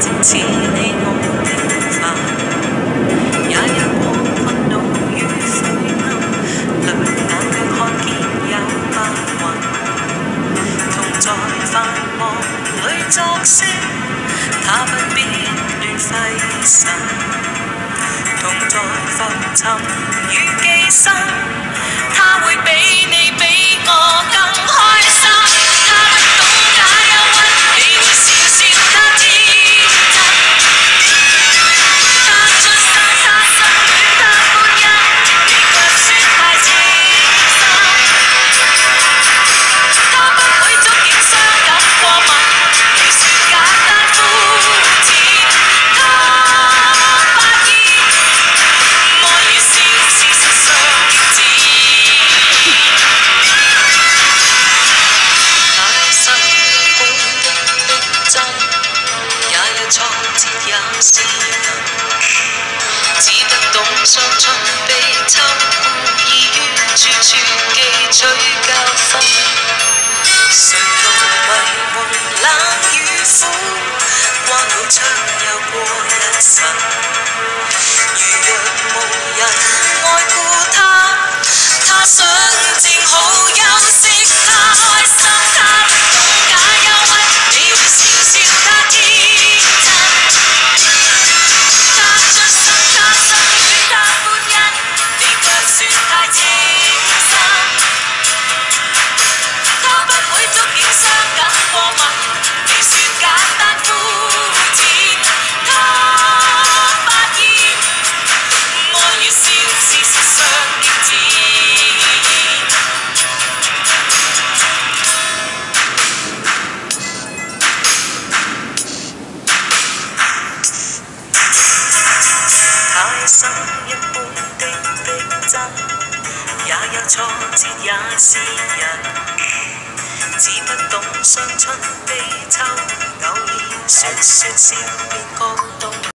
似你我的烦，也有过愤怒与灰暗，两眼却看见有白云。同在繁忙里作声，他不必乱费神。同在浮沉与寄生，他会比你比我更开。只得懂相信被侵犯意愿处处记取教训谁能维护冷与苦说太清，心，他不会捉紧伤感过问。你说简单肤浅，他发现爱与笑是时尚镜子。一般。挫折也是人，只不懂伤春悲秋，偶尔说说笑，便过冬。